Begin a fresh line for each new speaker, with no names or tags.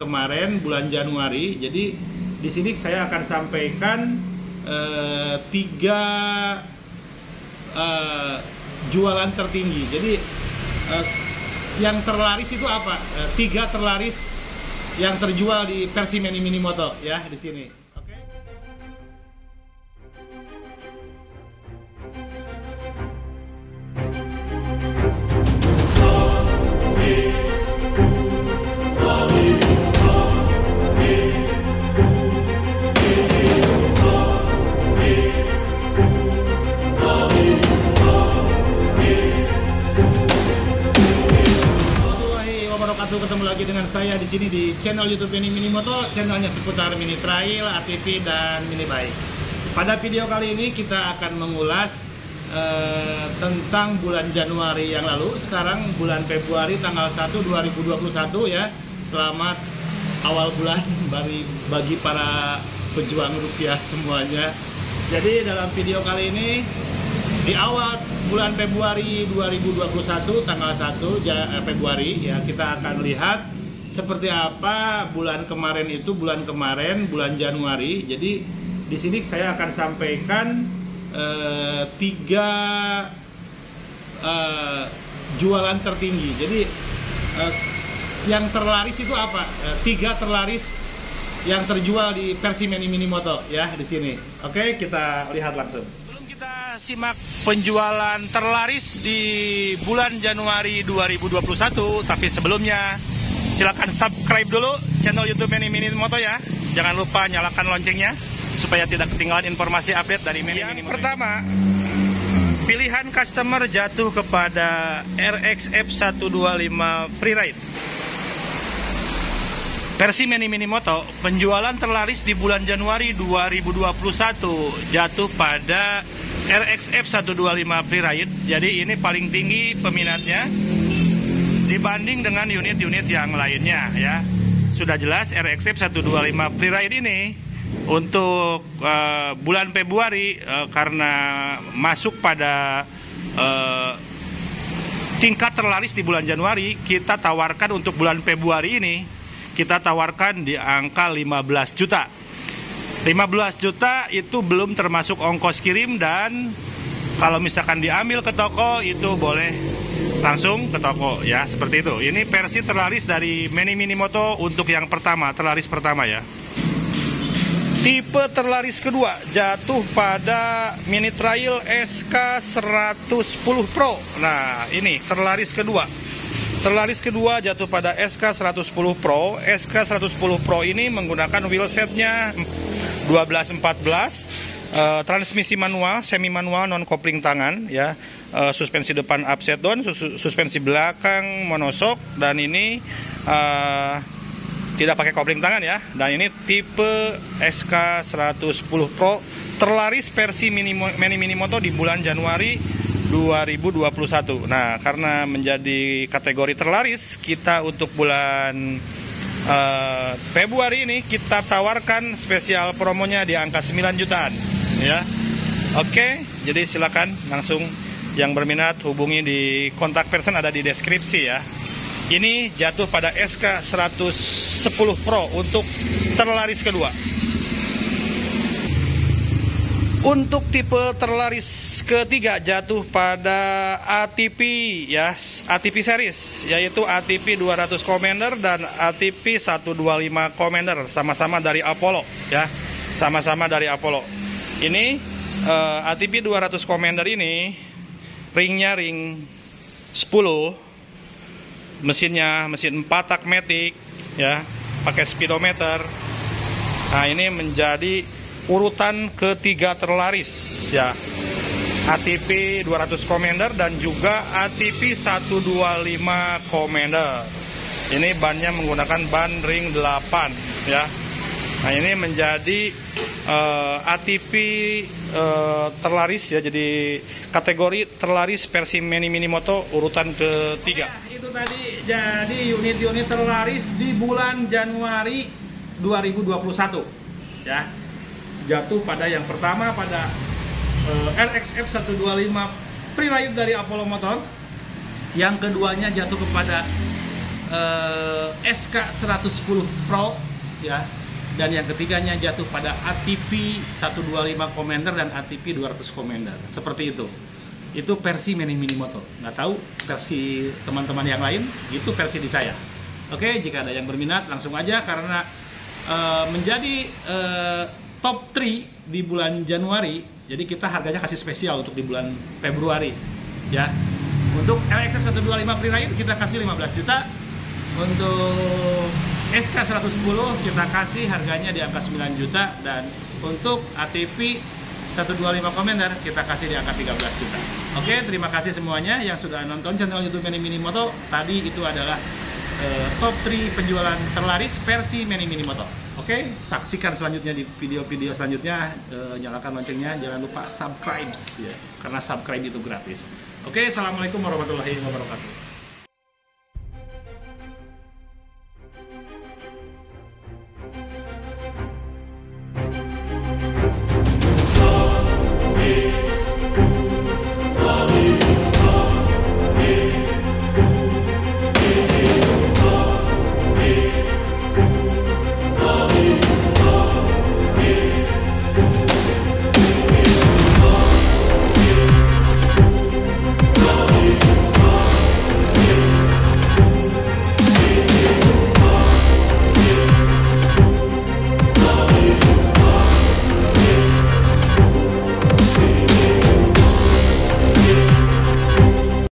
kemarin bulan Januari. Jadi di sini saya akan sampaikan eh, tiga eh, jualan tertinggi. Jadi eh, yang terlaris itu apa? Eh, tiga terlaris yang terjual di versi Mini Mini Moto ya di sini. Ketemu lagi dengan saya di sini di channel YouTube Mini Mini Moto, channelnya seputar mini trail, ATV dan mini bike. Pada video kali ini kita akan mengulas eh, tentang bulan Januari yang lalu. Sekarang bulan Februari tanggal 1 2021 ya. Selamat awal bulan bagi bagi para pejuang rupiah semuanya. Jadi dalam video kali ini di awal bulan Februari 2021 tanggal 1 Ja- eh, Februari ya kita akan lihat seperti apa bulan kemarin itu bulan kemarin bulan Januari. Jadi di sini saya akan sampaikan eh, tiga eh, jualan tertinggi. Jadi eh, yang terlaris itu apa? Eh, tiga terlaris yang terjual di versi Mini Mini Moto ya di sini. Oke, kita lihat langsung. Simak penjualan terlaris di bulan Januari 2021, tapi sebelumnya silakan subscribe dulu channel YouTube Mini Mini Moto ya. Jangan lupa nyalakan loncengnya supaya tidak ketinggalan informasi update dari Mini Mini Moto. Pertama, pilihan customer jatuh kepada RXF 125 Freeride. Versi Mini Mini Moto, penjualan terlaris di bulan Januari 2021 jatuh pada RXF 125 Freeride. Jadi ini paling tinggi peminatnya dibanding dengan unit-unit yang lainnya ya. Sudah jelas RXF 125 Freeride ini untuk eh, bulan Februari eh, karena masuk pada eh, tingkat terlaris di bulan Januari, kita tawarkan untuk bulan Februari ini kita tawarkan di angka 15 juta. 15 juta itu belum termasuk ongkos kirim dan kalau misalkan diambil ke toko itu boleh langsung ke toko ya seperti itu. Ini versi terlaris dari Mini Mini Moto untuk yang pertama, terlaris pertama ya. Tipe terlaris kedua jatuh pada Mini Trail SK 110 Pro. Nah, ini terlaris kedua. Terlaris kedua jatuh pada SK 110 Pro. SK 110 Pro ini menggunakan wheelsetnya 1214, eh, transmisi manual, semi manual, non kopling tangan, ya, Eh, suspensi depan upside down, sus- suspensi belakang monosok, dan ini eh, tidak pakai kopling tangan ya. Dan ini tipe SK 110 Pro terlaris versi mini, mini mini moto di bulan Januari 2021. Nah, karena menjadi kategori terlaris, kita untuk bulan eh, Februari ini kita tawarkan spesial promonya di angka 9 jutaan, ya. Oke, jadi silakan langsung yang berminat hubungi di kontak person ada di deskripsi ya. Ini jatuh pada SK 110 Pro untuk terlaris kedua. Untuk tipe terlaris ketiga jatuh pada ATP ya, ATP series yaitu ATP 200 Commander dan ATP 125 Commander sama-sama dari Apollo ya. Sama-sama dari Apollo. Ini eh, ATP 200 Commander ini ringnya ring 10 mesinnya mesin 4 tak matic ya, pakai speedometer. Nah, ini menjadi urutan ketiga terlaris ya. ATP 200 Commander dan juga ATP 125 Commander. Ini bannya menggunakan ban ring 8 ya. Nah, ini menjadi eh, ATP eh, terlaris ya. Jadi kategori terlaris versi Mini Mini Moto urutan ketiga. itu tadi jadi unit-unit terlaris di bulan Januari 2021 ya jatuh pada yang pertama pada RXF 125 Freeride dari Apollo Motor. Yang keduanya jatuh kepada eh, SK110 Pro ya. Dan yang ketiganya jatuh pada ATP 125 Commander dan ATP 200 Commander. Seperti itu. Itu versi mini mini moto nggak tahu versi teman-teman yang lain itu versi di saya. Oke jika ada yang berminat langsung aja karena eh, menjadi eh, top 3 di bulan Januari jadi kita harganya kasih spesial untuk di bulan Februari ya untuk LXF 125 Freeride kita kasih 15 juta untuk SK 110 kita kasih harganya di angka 9 juta dan untuk ATP 125 Commander kita kasih di angka 13 juta. Oke, terima kasih semuanya yang sudah nonton channel YouTube Mini Mini Moto. Tadi itu adalah eh, top 3 penjualan terlaris versi Mini Mini Moto. Oke, saksikan selanjutnya di video-video selanjutnya. Eh, nyalakan loncengnya, jangan lupa subscribe ya, karena subscribe itu gratis. Oke, assalamualaikum warahmatullahi wabarakatuh.